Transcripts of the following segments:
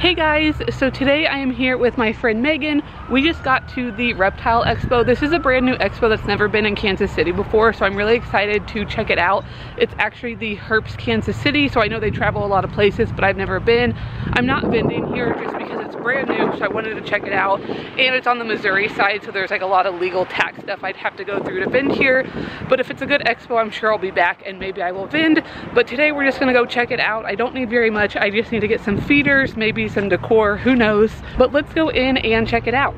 Hey guys, so today I am here with my friend Megan. We just got to the Reptile Expo. This is a brand new expo that's never been in Kansas City before, so I'm really excited to check it out. It's actually the Herps Kansas City, so I know they travel a lot of places, but I've never been. I'm not vending here just because it's brand new, so I wanted to check it out. And it's on the Missouri side, so there's like a lot of legal tax stuff I'd have to go through to vend here. But if it's a good expo, I'm sure I'll be back and maybe I will vend. But today we're just gonna go check it out. I don't need very much. I just need to get some feeders, maybe some decor, who knows. But let's go in and check it out.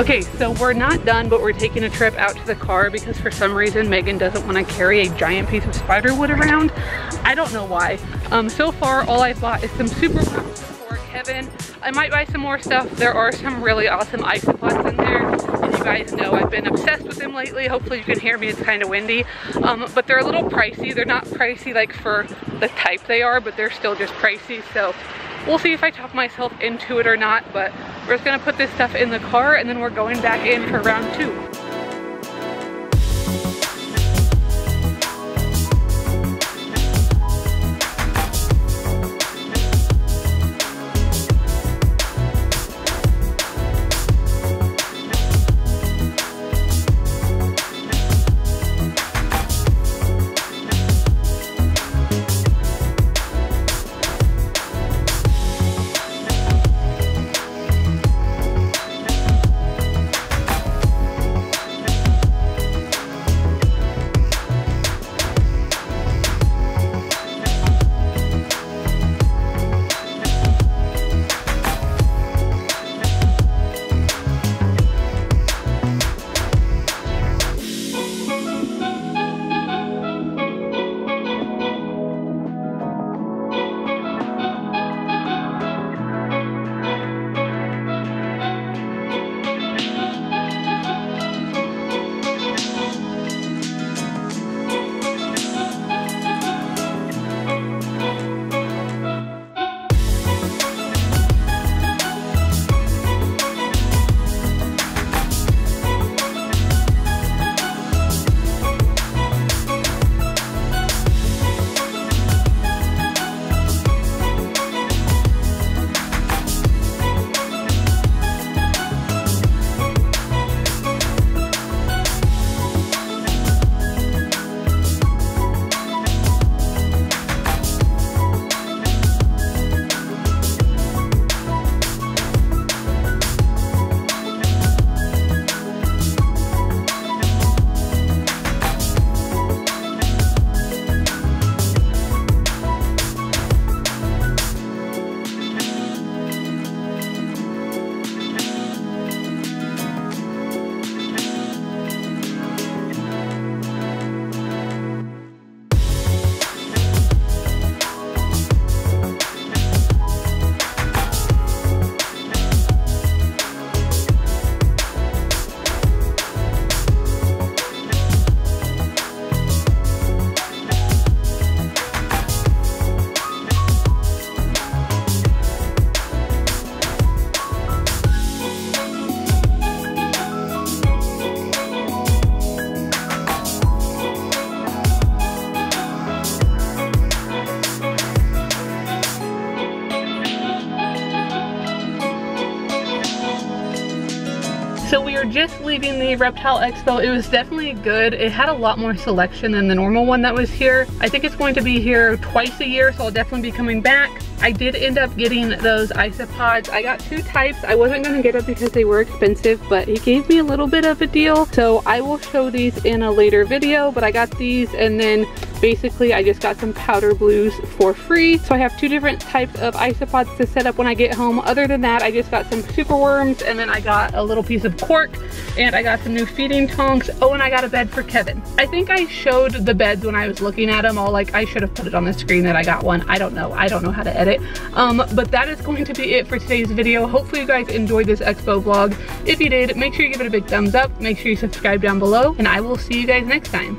Okay, so we're not done, but we're taking a trip out to the car because for some reason Megan doesn't want to carry a giant piece of spider wood around. I don't know why. Um, so far, all I bought is some super for Kevin. I might buy some more stuff. There are some really awesome isopods in there. And you guys know I've been obsessed with them lately. Hopefully you can hear me, it's kind of windy. Um, but they're a little pricey. They're not pricey like for the type they are, but they're still just pricey. So we'll see if I talk myself into it or not, but we're just gonna put this stuff in the car and then we're going back in for round two. So we are just leaving the Reptile Expo. It was definitely good. It had a lot more selection than the normal one that was here. I think it's going to be here twice a year, so I'll definitely be coming back. I did end up getting those isopods. I got two types. I wasn't gonna get them because they were expensive, but he gave me a little bit of a deal. So I will show these in a later video, but I got these and then basically I just got some powder blues for free. So I have two different types of isopods to set up when I get home. Other than that, I just got some super worms and then I got a little piece of cork and I got some new feeding tongs. Oh, and I got a bed for Kevin. I think I showed the beds when I was looking at them all like I should have put it on the screen that I got one. I don't know. I don't know how to edit. Um, but that is going to be it for today's video. Hopefully you guys enjoyed this expo vlog. If you did, make sure you give it a big thumbs up. Make sure you subscribe down below and I will see you guys next time.